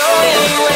know it